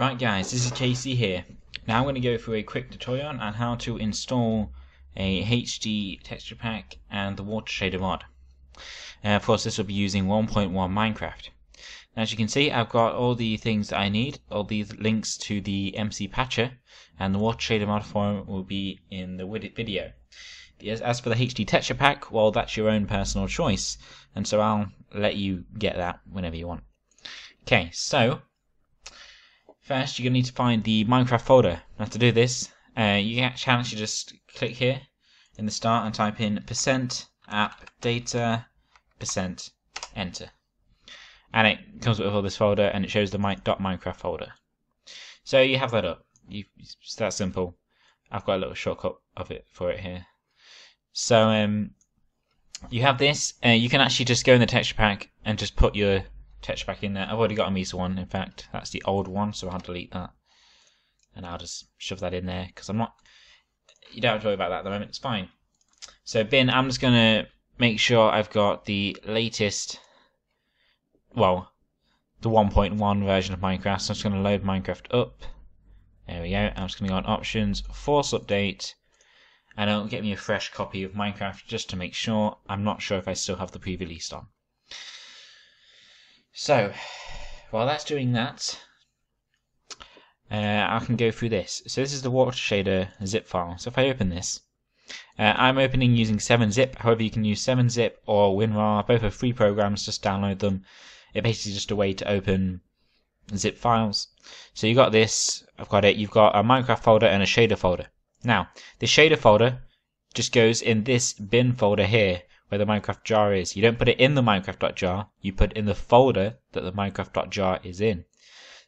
Alright guys, this is Casey here. Now I'm going to go through a quick tutorial on how to install a HD texture pack and the water shader mod. Uh, of course this will be using 1.1 Minecraft. As you can see I've got all the things that I need, all these links to the MC Patcher and the water shader mod form will be in the video. As for the HD texture pack, well that's your own personal choice and so I'll let you get that whenever you want. Okay, so First, you're to need to find the Minecraft folder. Now to do this, uh, you can actually just click here in the start and type in percent app data percent enter. And it comes with all this folder and it shows the .minecraft folder. So you have that up. You, it's that simple. I've got a little shortcut of it for it here. So um, you have this. Uh, you can actually just go in the texture pack and just put your texture back in there. I've already got a Misa one, in fact. That's the old one, so I'll delete that. And I'll just shove that in there, because I'm not... You don't have to worry about that at the moment, it's fine. So bin, I'm just going to make sure I've got the latest... Well, the 1.1 version of Minecraft. So I'm just going to load Minecraft up. There we go. I'm just going to go on options, force update, and it'll get me a fresh copy of Minecraft just to make sure. I'm not sure if I still have the pre-released on. So, while that's doing that, uh, I can go through this. So this is the water shader zip file. So if I open this, uh, I'm opening using 7-zip. However, you can use 7-zip or WinRAR. Both are free programs. Just download them. It's basically just a way to open zip files. So you got this. I've got it. You've got a Minecraft folder and a shader folder. Now, the shader folder just goes in this bin folder here, where the Minecraft jar is. You don't put it in the Minecraft.jar, you put in the folder that the Minecraft.jar is in.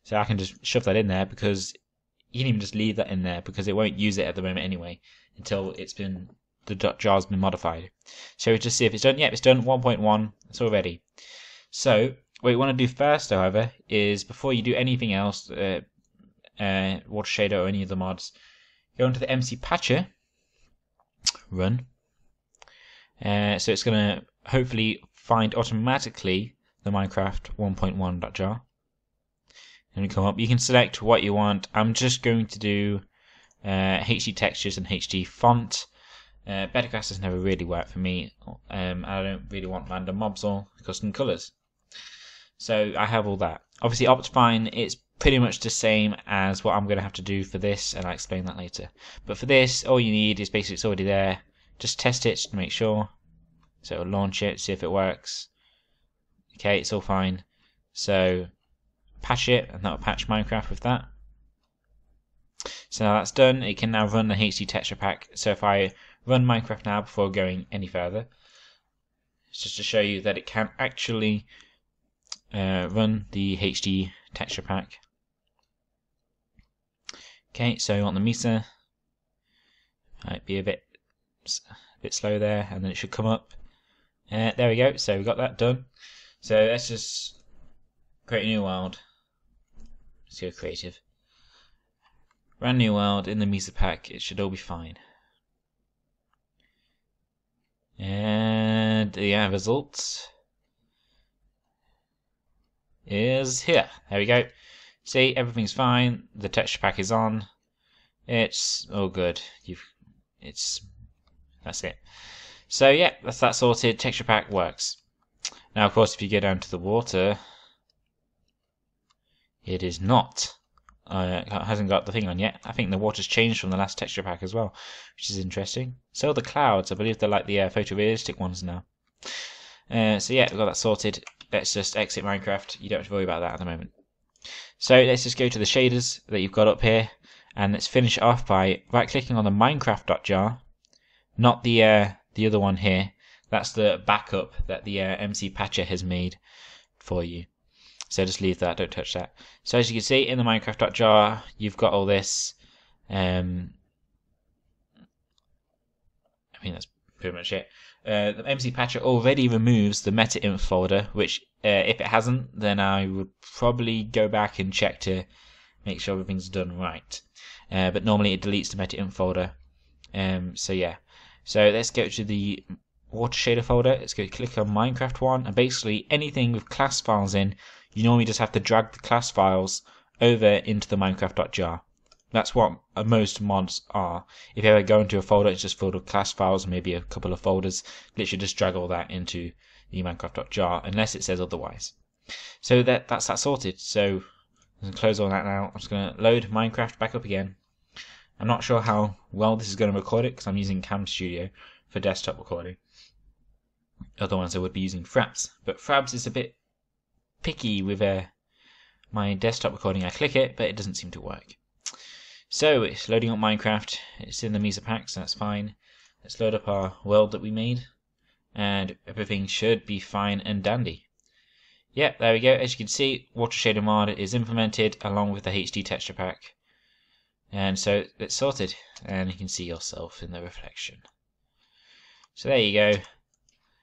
So I can just shove that in there because you can even just leave that in there because it won't use it at the moment anyway until it's been the jar's been modified. So we just see if it's done. Yep, it's done 1.1. It's all ready. So what you want to do first, however, is before you do anything else, uh, uh, Water Shader or any of the mods, go into the MC Patcher, run, uh, so it's going to hopefully find automatically the Minecraft 1.1.jar. And you come up, you can select what you want. I'm just going to do uh, HD textures and HD font. Uh, Bettergrass has never really worked for me. Um, I don't really want random mobs or custom colors. So I have all that. Obviously, Optifine it's pretty much the same as what I'm going to have to do for this, and I'll explain that later. But for this, all you need is basically it's already there. Just test it to make sure. So it'll launch it, see if it works. Okay, it's all fine. So patch it, and that'll patch Minecraft with that. So now that's done, it can now run the HD texture pack. So if I run Minecraft now before going any further, it's just to show you that it can actually uh, run the HD texture pack. Okay, so on the Misa, might be a bit a bit slow there, and then it should come up. Uh, there we go. So we got that done. So let's just create a new world. Let's go creative. Brand new world in the Misa pack. It should all be fine. And the yeah, result is here. There we go. See, everything's fine. The texture pack is on. It's all good. You've, it's that's it. So yeah, that's that sorted. Texture pack works. Now, of course, if you go down to the water, it is not. Uh, hasn't got the thing on yet. I think the water's changed from the last texture pack as well, which is interesting. So the clouds, I believe they're like the uh, photorealistic ones now. Uh, so yeah, we've got that sorted. Let's just exit Minecraft. You don't have to worry about that at the moment. So let's just go to the shaders that you've got up here, and let's finish off by right-clicking on the Minecraft.jar not the uh, the other one here. That's the backup that the uh, MC Patcher has made for you. So just leave that, don't touch that. So as you can see in the Minecraft.jar, you've got all this. Um, I mean, that's pretty much it. Uh, the MC Patcher already removes the meta.inf folder, which uh, if it hasn't, then I would probably go back and check to make sure everything's done right. Uh, but normally it deletes the meta.inf folder. Um, so yeah, so let's go to the water shader folder. Let's go click on Minecraft one, and basically anything with class files in, you normally just have to drag the class files over into the Minecraft.jar. That's what most mods are. If you ever go into a folder, it's just filled with class files, maybe a couple of folders. Literally just drag all that into the Minecraft.jar, unless it says otherwise. So that that's that sorted. So I'm close all that now. I'm just going to load Minecraft back up again. I'm not sure how well this is going to record it because I'm using Cam Studio for desktop recording. Otherwise, I would be using Fraps, but Fraps is a bit picky with uh, my desktop recording. I click it, but it doesn't seem to work. So it's loading up Minecraft. It's in the Misa pack, so that's fine. Let's load up our world that we made, and everything should be fine and dandy. Yep, there we go. As you can see, Water Shader mod is implemented along with the HD texture pack. And so it's sorted, and you can see yourself in the reflection. So there you go.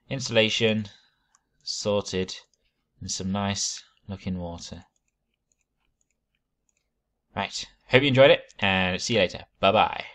Installation sorted in some nice looking water. Right. Hope you enjoyed it, and see you later. Bye bye.